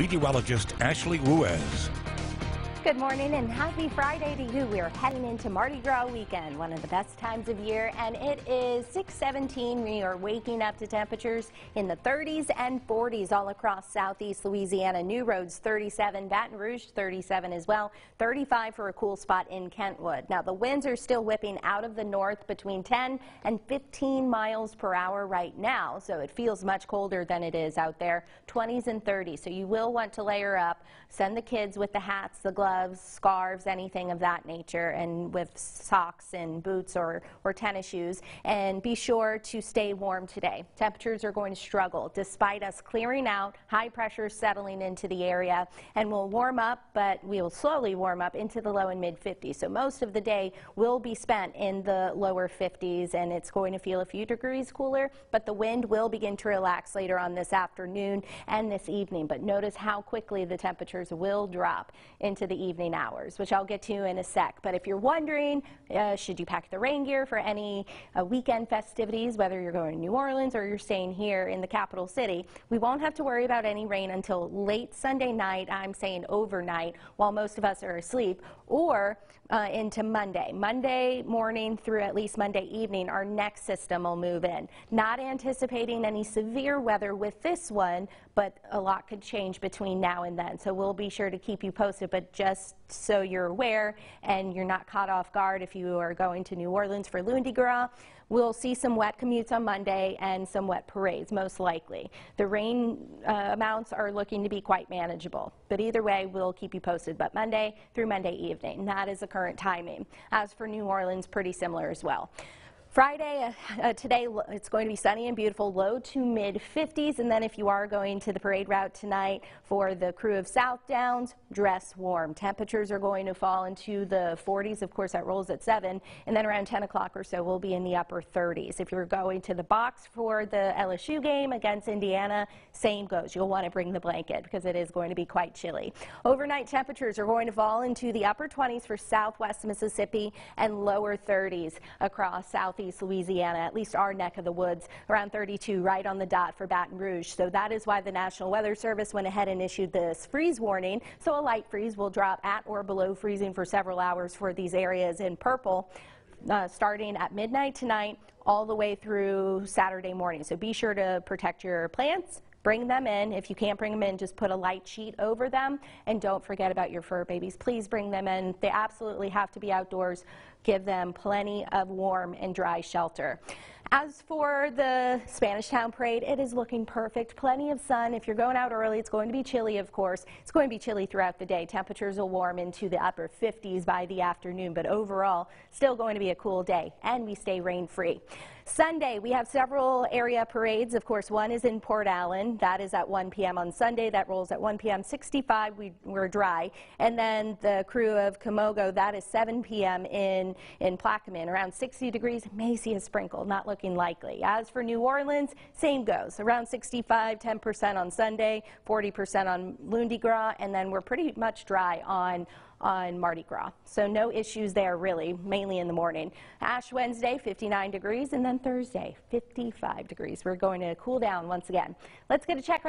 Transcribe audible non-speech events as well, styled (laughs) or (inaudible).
meteorologist Ashley Ruiz. Good morning and happy Friday to you. We are heading into Mardi Gras weekend, one of the best times of year, and it is 617. We are waking up to temperatures in the 30s and 40s all across southeast Louisiana. New Roads 37, Baton Rouge 37 as well, 35 for a cool spot in Kentwood. Now the winds are still whipping out of the north between 10 and 15 miles per hour right now, so it feels much colder than it is out there, 20s and 30s. So you will want to layer up, send the kids with the hats, the gloves, gloves, scarves, anything of that nature, and with socks and boots or, or tennis shoes. And be sure to stay warm today. Temperatures are going to struggle despite us clearing out, high pressure settling into the area, and we'll warm up, but we will slowly warm up into the low and mid 50s. So most of the day will be spent in the lower 50s, and it's going to feel a few degrees cooler, but the wind will begin to relax later on this afternoon and this evening. But notice how quickly the temperatures will drop into the evening hours, which I'll get to in a sec. But if you're wondering, uh, should you pack the rain gear for any uh, weekend festivities, whether you're going to New Orleans or you're staying here in the capital city, we won't have to worry about any rain until late Sunday night. I'm saying overnight while most of us are asleep or uh, into Monday. Monday morning through at least Monday evening, our next system will move in. Not anticipating any severe weather with this one, but a lot could change between now and then. So we'll be sure to keep you posted, but just so you're aware and you're not caught off guard if you are going to New Orleans for Lundi Gras, we'll see some wet commutes on Monday and some wet parades, most likely. The rain uh, amounts are looking to be quite manageable, but either way, we'll keep you posted. But Monday through Monday evening, that is the current timing. As for New Orleans, pretty similar as well. Friday, uh, (laughs) uh, today, it's going to be sunny and beautiful, low to mid 50s. And then if you are going to the parade route tonight for the Krewe of Southdowns, dress warm. Temperatures are going to fall into the 40s. Of course, that rolls at 7. And then around 10 o'clock or so, we'll be in the upper 30s. If you're going to the box for the LSU game against Indiana, same goes. You'll want to bring the blanket because it is going to be quite chilly. Overnight temperatures are going to fall into the upper 20s for southwest Mississippi and lower 30s across south southeast Louisiana, at least our neck of the woods, around 32 right on the dot for Baton Rouge. So that is why the National Weather Service went ahead and issued this freeze warning. So a light freeze will drop at or below freezing for several hours for these areas in purple. Uh, starting at midnight tonight all the way through Saturday morning. So be sure to protect your plants, Bring them in. If you can't bring them in, just put a light sheet over them. And don't forget about your fur babies. Please bring them in. They absolutely have to be outdoors. Give them plenty of warm and dry shelter. As for the Spanish Town Parade, it is looking perfect. Plenty of sun. If you're going out early, it's going to be chilly, of course. It's going to be chilly throughout the day. Temperatures will warm into the upper 50s by the afternoon, but overall, still going to be a cool day, and we stay rain-free. Sunday, we have several area parades. Of course, one is in Port Allen. That is at 1 p.m. on Sunday. That rolls at 1 p.m. 65. We, we're dry. And then the Krewe of Camogo, that is 7 p.m. in, in Plaquemine. Around 60 degrees. May see a sprinkle. Not looking looking likely. As for New Orleans, same goes. Around 65, 10% on Sunday, 40% on Lundi Gras, and then we're pretty much dry on on Mardi Gras. So no issues there really, mainly in the morning. Ash Wednesday, 59 degrees, and then Thursday, 55 degrees. We're going to cool down once again. Let's get a check